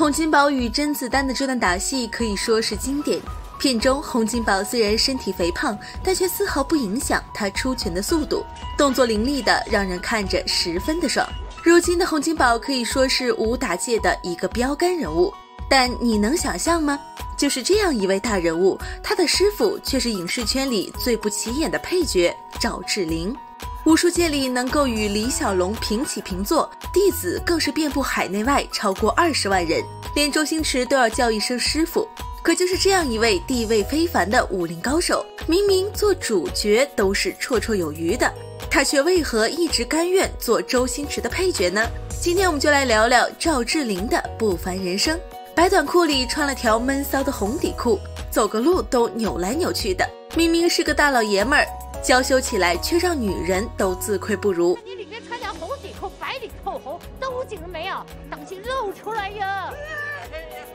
洪金宝与甄子丹的这段打戏可以说是经典。片中洪金宝虽然身体肥胖，但却丝毫不影响他出拳的速度，动作凌厉的让人看着十分的爽。如今的洪金宝可以说是武打界的一个标杆人物，但你能想象吗？就是这样一位大人物，他的师傅却是影视圈里最不起眼的配角赵志凌。武术界里能够与李小龙平起平坐，弟子更是遍布海内外，超过二十万人，连周星驰都要叫一声师傅。可就是这样一位地位非凡的武林高手，明明做主角都是绰绰有余的，他却为何一直甘愿做周星驰的配角呢？今天我们就来聊聊赵志凌的不凡人生。白短裤里穿了条闷骚的红底裤，走个路都扭来扭去的，明明是个大老爷们儿。娇羞起来，却让女人都自愧不如。你里面穿条红底裤，白里透红，都紧了没有？当心露出来呀！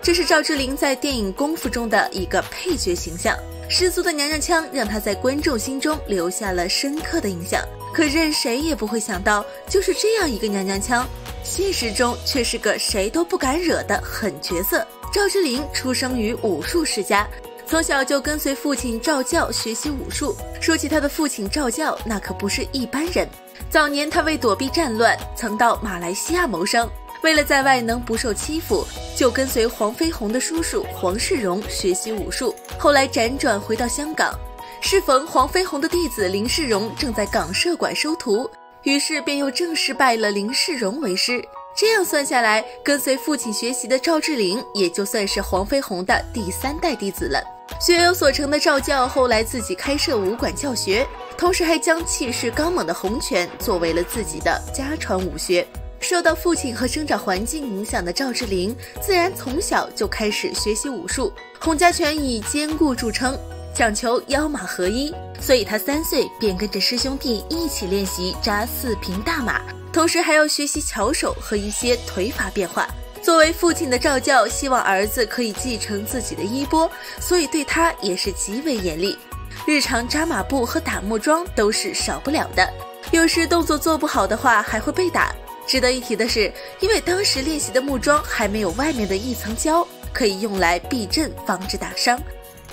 这是赵志凌在电影《功夫》中的一个配角形象，十足的娘娘腔让她在观众心中留下了深刻的印象。可任谁也不会想到，就是这样一个娘娘腔，现实中却是个谁都不敢惹的狠角色。赵志凌出生于武术世家。从小就跟随父亲赵教学习武术。说起他的父亲赵教，那可不是一般人。早年他为躲避战乱，曾到马来西亚谋生。为了在外能不受欺负，就跟随黄飞鸿的叔叔黄世荣学习武术。后来辗转回到香港，适逢黄飞鸿的弟子林世荣正在港社馆收徒，于是便又正式拜了林世荣为师。这样算下来，跟随父亲学习的赵志凌，也就算是黄飞鸿的第三代弟子了。学有所成的赵教后来自己开设武馆教学，同时还将气势刚猛的洪拳作为了自己的家传武学。受到父亲和生长环境影响的赵志凌，自然从小就开始学习武术。洪家拳以坚固著称，讲求腰马合一，所以他三岁便跟着师兄弟一起练习扎四平大马，同时还要学习巧手和一些腿法变化。作为父亲的赵教希望儿子可以继承自己的衣钵，所以对他也是极为严厉。日常扎马步和打木桩都是少不了的，有时动作做不好的话还会被打。值得一提的是，因为当时练习的木桩还没有外面的一层胶，可以用来避震，防止打伤。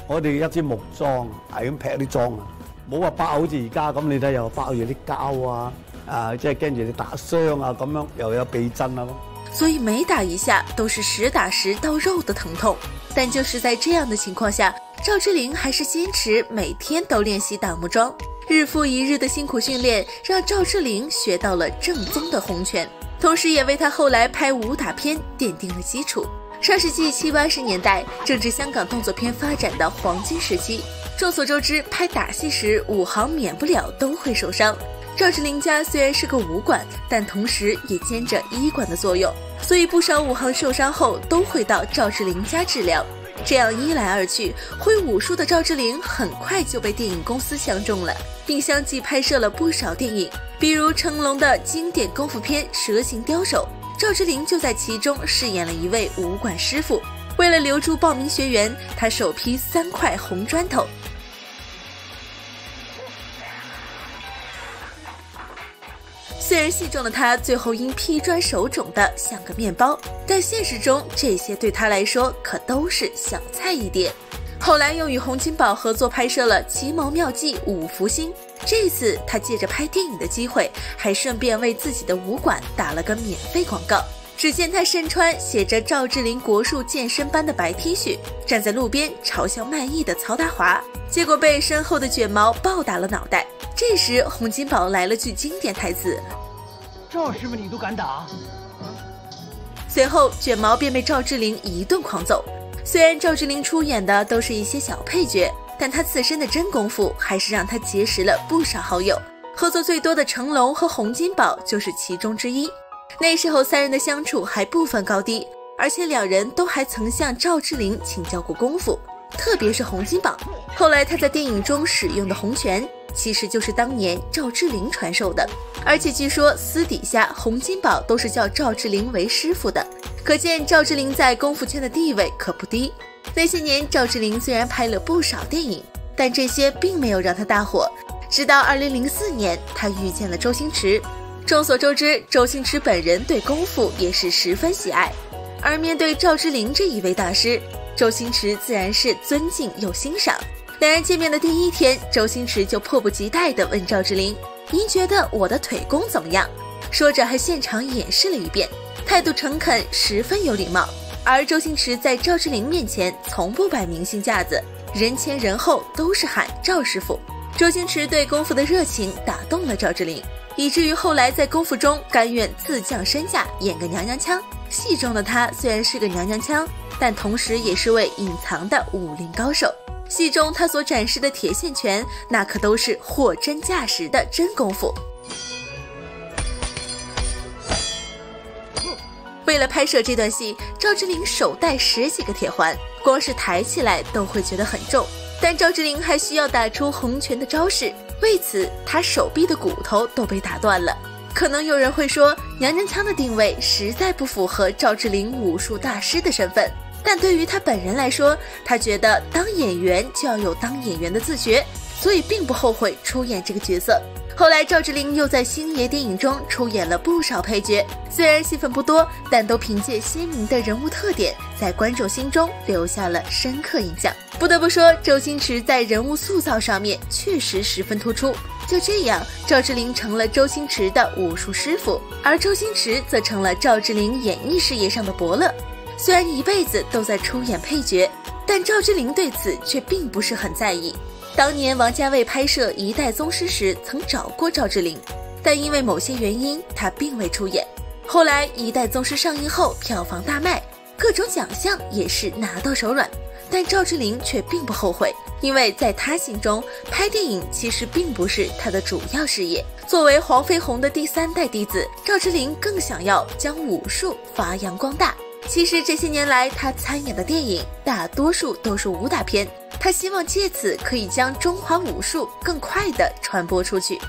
我哋一支木桩係咁劈啲桩啊，冇話包好似而家咁，你睇又包住啲膠啊，啊，即係驚住你打傷啊，咁樣又有避震啊。所以每打一下都是实打实到肉的疼痛，但就是在这样的情况下，赵志凌还是坚持每天都练习打木桩。日复一日的辛苦训练，让赵志凌学到了正宗的洪拳，同时也为他后来拍武打片奠定了基础。上世纪七八十年代正值香港动作片发展的黄金时期，众所周知，拍打戏时武行免不了都会受伤。赵志凌家虽然是个武馆，但同时也兼着医馆的作用，所以不少武行受伤后都会到赵志凌家治疗。这样一来二去，会武术的赵志凌很快就被电影公司相中了，并相继拍摄了不少电影，比如成龙的经典功夫片《蛇形刁手》，赵志凌就在其中饰演了一位武馆师傅。为了留住报名学员，他首批三块红砖头。虽然戏中的他最后因劈砖手肿的像个面包，但现实中这些对他来说可都是小菜一碟。后来又与洪金宝合作拍摄了《奇谋妙计五福星》，这次他借着拍电影的机会，还顺便为自己的武馆打了个免费广告。只见他身穿写着赵志凌国术健身班的白 T 恤，站在路边嘲笑卖艺的曹达华，结果被身后的卷毛暴打了脑袋。这时，洪金宝来了句经典台词：“赵师傅你都敢打？”随后，卷毛便被赵志凌一顿狂揍。虽然赵志凌出演的都是一些小配角，但他自身的真功夫还是让他结识了不少好友。合作最多的成龙和洪金宝就是其中之一。那时候，三人的相处还不分高低，而且两人都还曾向赵志凌请教过功夫，特别是洪金宝。后来他在电影中使用的洪拳。其实就是当年赵志凌传授的，而且据说私底下洪金宝都是叫赵志凌为师傅的，可见赵志凌在功夫圈的地位可不低。那些年，赵志凌虽然拍了不少电影，但这些并没有让他大火。直到2004年，他遇见了周星驰。众所周知，周星驰本人对功夫也是十分喜爱。而面对赵之灵这一位大师，周星驰自然是尊敬又欣赏。两人见面的第一天，周星驰就迫不及待地问赵之灵：“您觉得我的腿功怎么样？”说着还现场演示了一遍，态度诚恳，十分有礼貌。而周星驰在赵之灵面前从不摆明星架子，人前人后都是喊赵师傅。周星驰对功夫的热情打动了赵之灵，以至于后来在功夫中甘愿自降身价演个娘娘腔。戏中的他虽然是个娘娘腔，但同时也是位隐藏的武林高手。戏中他所展示的铁线拳，那可都是货真价实的真功夫。为了拍摄这段戏，赵之灵手带十几个铁环，光是抬起来都会觉得很重。但赵之灵还需要打出红拳的招式，为此他手臂的骨头都被打断了。可能有人会说，娘娘腔的定位实在不符合赵志林武术大师的身份。但对于他本人来说，他觉得当演员就要有当演员的自觉，所以并不后悔出演这个角色。后来，赵志玲又在星爷电影中出演了不少配角，虽然戏份不多，但都凭借鲜明的人物特点，在观众心中留下了深刻印象。不得不说，周星驰在人物塑造上面确实十分突出。就这样，赵志玲成了周星驰的武术师傅，而周星驰则成了赵志玲演艺事业上的伯乐。虽然一辈子都在出演配角，但赵志玲对此却并不是很在意。当年王家卫拍摄《一代宗师》时，曾找过赵之灵，但因为某些原因，他并未出演。后来《一代宗师》上映后，票房大卖，各种奖项也是拿到手软。但赵之灵却并不后悔，因为在他心中，拍电影其实并不是他的主要事业。作为黄飞鸿的第三代弟子，赵之灵更想要将武术发扬光大。其实这些年来，他参演的电影大多数都是武打片。他希望借此可以将中华武术更快地传播出去。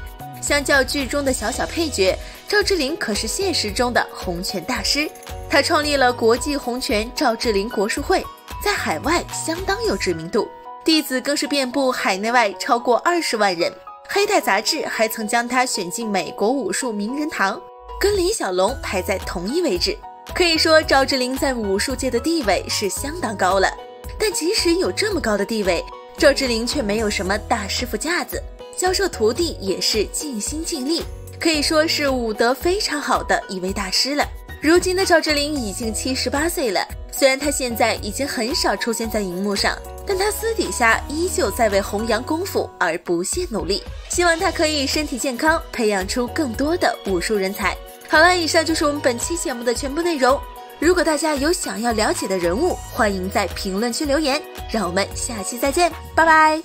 相较剧中的小小配角，赵之灵可是现实中的洪拳大师。他创立了国际洪拳赵之灵国术会，在海外相当有知名度，弟子更是遍布海内外超过二十万人。黑带杂志还曾将他选进美国武术名人堂，跟李小龙排在同一位置。可以说，赵之灵在武术界的地位是相当高了。但即使有这么高的地位，赵之灵却没有什么大师傅架子，教授徒弟也是尽心尽力，可以说是武德非常好的一位大师了。如今的赵之灵已经七十八岁了，虽然他现在已经很少出现在荧幕上，但他私底下依旧在为弘扬功夫而不懈努力。希望他可以身体健康，培养出更多的武术人才。好了，以上就是我们本期节目的全部内容。如果大家有想要了解的人物，欢迎在评论区留言。让我们下期再见，拜拜。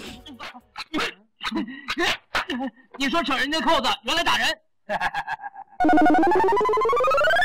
你说扯人家扣子，原来打人。